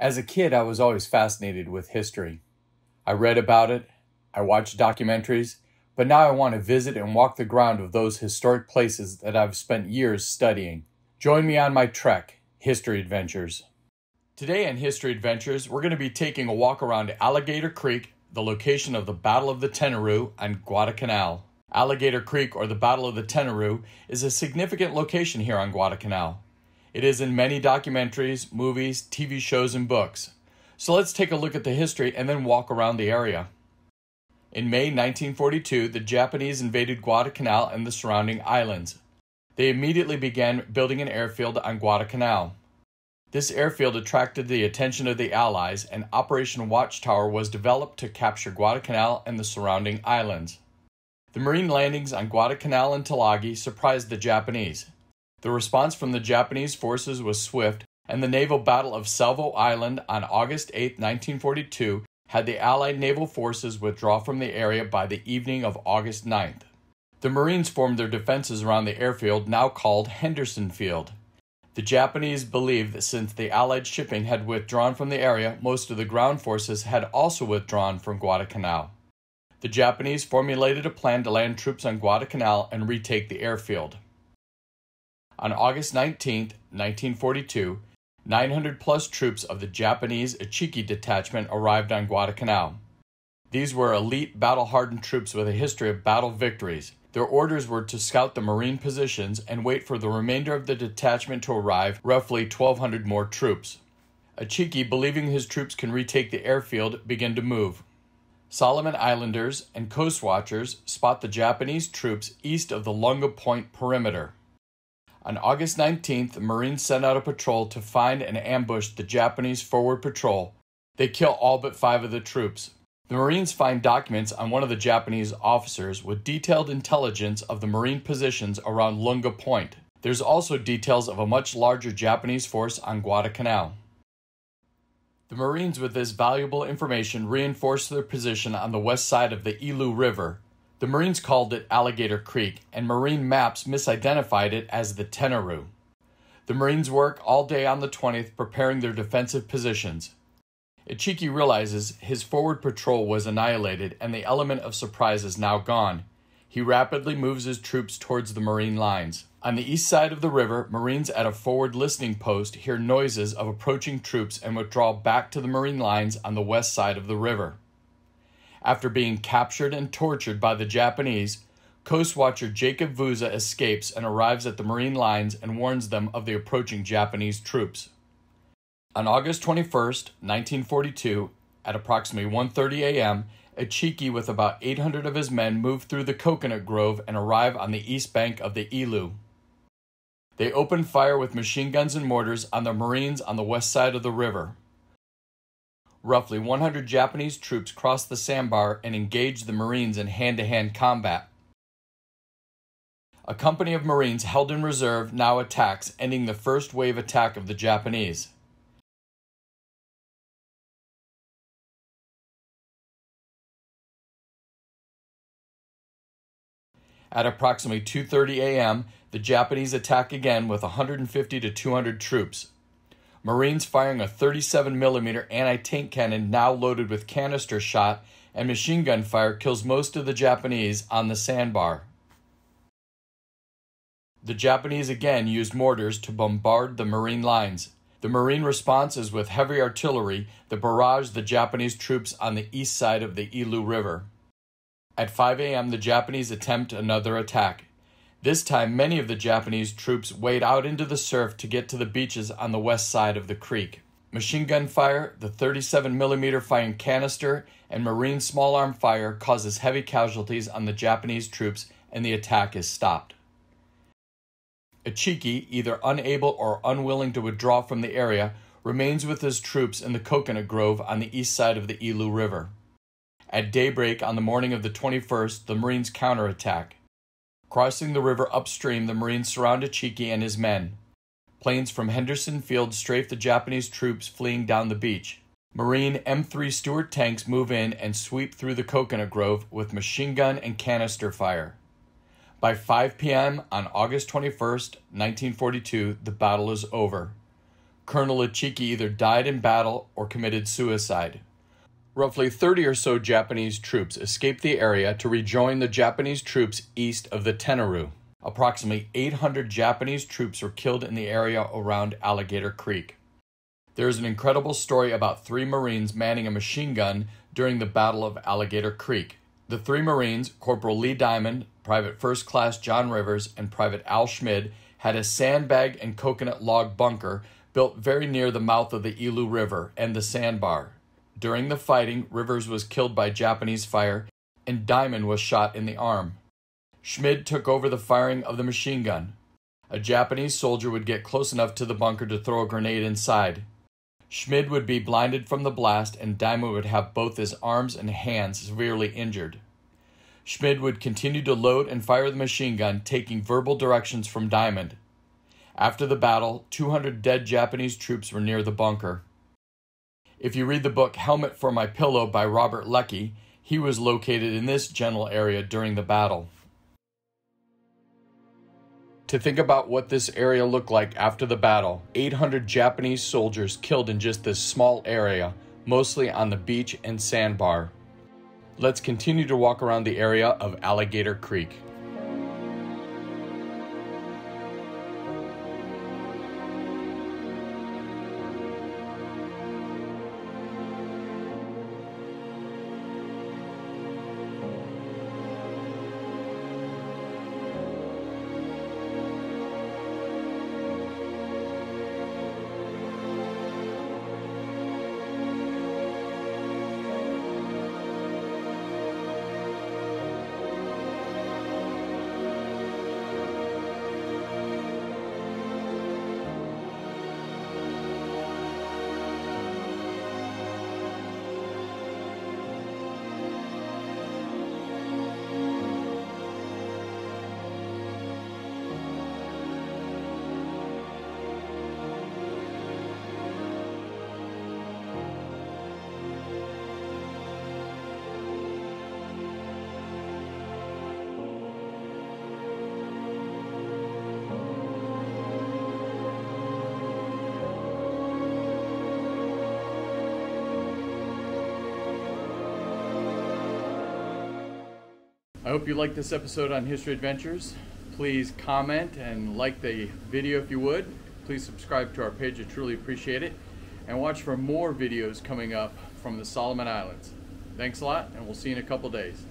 As a kid, I was always fascinated with history. I read about it, I watched documentaries, but now I want to visit and walk the ground of those historic places that I've spent years studying. Join me on my trek, History Adventures. Today on History Adventures, we're going to be taking a walk around Alligator Creek, the location of the Battle of the Tenaru on Guadalcanal. Alligator Creek, or the Battle of the Tenaru, is a significant location here on Guadalcanal. It is in many documentaries, movies, TV shows, and books. So let's take a look at the history and then walk around the area. In May 1942, the Japanese invaded Guadalcanal and the surrounding islands. They immediately began building an airfield on Guadalcanal. This airfield attracted the attention of the Allies, and Operation Watchtower was developed to capture Guadalcanal and the surrounding islands. The marine landings on Guadalcanal and Tulagi surprised the Japanese. The response from the Japanese forces was swift, and the naval battle of Savo Island on August 8, 1942, had the Allied naval forces withdraw from the area by the evening of August 9th. The Marines formed their defenses around the airfield now called Henderson Field. The Japanese believed that since the Allied shipping had withdrawn from the area, most of the ground forces had also withdrawn from Guadalcanal. The Japanese formulated a plan to land troops on Guadalcanal and retake the airfield. On August 19, 1942, 900 plus troops of the Japanese Ichiki detachment arrived on Guadalcanal. These were elite battle hardened troops with a history of battle victories. Their orders were to scout the Marine positions and wait for the remainder of the detachment to arrive, roughly 1,200 more troops. Ichiki, believing his troops can retake the airfield, began to move. Solomon Islanders and Coast Watchers spot the Japanese troops east of the Lunga Point perimeter. On August 19th, the Marines sent out a patrol to find and ambush the Japanese forward patrol. They kill all but five of the troops. The Marines find documents on one of the Japanese officers with detailed intelligence of the Marine positions around Lunga Point. There's also details of a much larger Japanese force on Guadalcanal. The Marines, with this valuable information, reinforced their position on the west side of the Ilu River, the Marines called it Alligator Creek, and Marine maps misidentified it as the Tenaru. The Marines work all day on the 20th preparing their defensive positions. Ichiki realizes his forward patrol was annihilated and the element of surprise is now gone. He rapidly moves his troops towards the Marine lines. On the east side of the river, Marines at a forward listening post hear noises of approaching troops and withdraw back to the Marine lines on the west side of the river. After being captured and tortured by the Japanese, Coast Watcher Jacob Vouza escapes and arrives at the Marine lines and warns them of the approaching Japanese troops. On August 21, 1942, at approximately 1:30 a.m., Ichiki with about 800 of his men move through the coconut grove and arrive on the east bank of the Ilu. They open fire with machine guns and mortars on the Marines on the west side of the river roughly 100 Japanese troops crossed the sandbar and engaged the Marines in hand to hand combat. A company of Marines held in reserve now attacks, ending the first wave attack of the Japanese. At approximately 2:30 a.m., the Japanese attack again with 150 to 200 troops. Marines firing a 37 millimeter anti-tank cannon now loaded with canister shot and machine gun fire kills most of the Japanese on the sandbar. The Japanese again used mortars to bombard the Marine lines. The Marine response is with heavy artillery that barraged the Japanese troops on the east side of the Ilu River. At 5 a.m., the Japanese attempt another attack. This time, many of the Japanese troops wade out into the surf to get to the beaches on the west side of the creek. Machine gun fire, the 37 millimeter firing canister, and Marine small arm fire causes heavy casualties on the Japanese troops, and the attack is stopped. Ichiki, either unable or unwilling to withdraw from the area, remains with his troops in the coconut grove on the east side of the Ilu River. At daybreak on the morning of the 21st, the Marines counterattack. Crossing the river upstream, the Marines surround Ichiki and his men. Planes from Henderson Field strafe the Japanese troops fleeing down the beach. Marine M3 Stuart tanks move in and sweep through the coconut grove with machine gun and canister fire. By 5 p.m. on August 21, 1942, the battle is over. Colonel Ichiki either died in battle or committed suicide. Roughly 30 or so Japanese troops escaped the area to rejoin the Japanese troops east of the Tenaru. Approximately 800 Japanese troops were killed in the area around Alligator Creek. There is an incredible story about three Marines manning a machine gun during the Battle of Alligator Creek. The three Marines, Corporal Lee Diamond, Private First Class John Rivers, and Private Al Schmid, had a sandbag and coconut log bunker built very near the mouth of the Ilu River and the sandbar. During the fighting, Rivers was killed by Japanese fire, and Diamond was shot in the arm. Schmid took over the firing of the machine gun. A Japanese soldier would get close enough to the bunker to throw a grenade inside. Schmid would be blinded from the blast, and Diamond would have both his arms and hands severely injured. Schmid would continue to load and fire the machine gun, taking verbal directions from Diamond. After the battle, 200 dead Japanese troops were near the bunker. If you read the book Helmet for My Pillow by Robert Leckie, he was located in this general area during the battle. To think about what this area looked like after the battle 800 Japanese soldiers killed in just this small area, mostly on the beach and sandbar. Let's continue to walk around the area of Alligator Creek. I hope you liked this episode on History Adventures. Please comment and like the video if you would. Please subscribe to our page, I truly appreciate it. And watch for more videos coming up from the Solomon Islands. Thanks a lot, and we'll see you in a couple days.